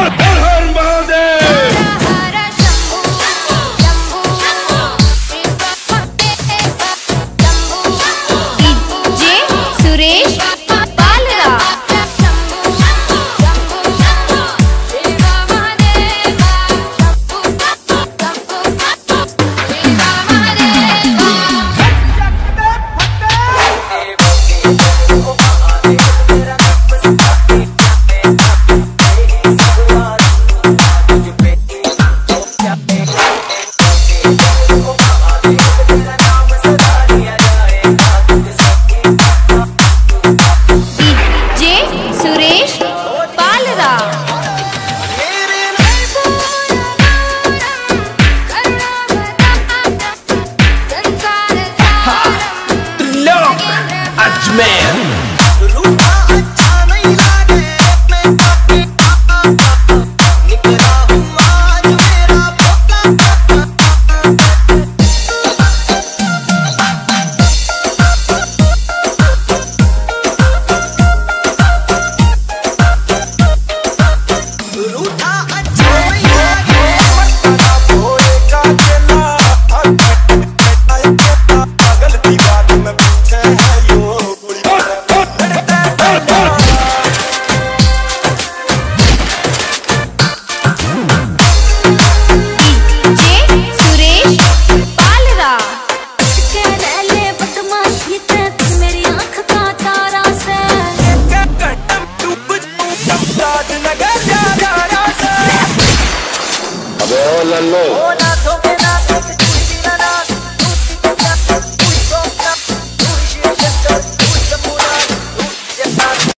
और man. no